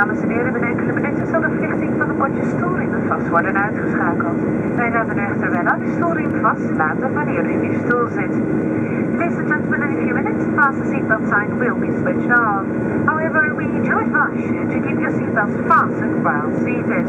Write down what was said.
Dames en heren, binnen enkele minuten zal de verlichting van de potjes stoelriemen vast worden uitgeschakeld. Wij houden echter wel alle vast laten wanneer u in uw stoel zit. Ladies and gentlemen, in a few minutes, past the seatbelt sign will be switched off. However, we do advise you to keep your seatbelts fastened while seated.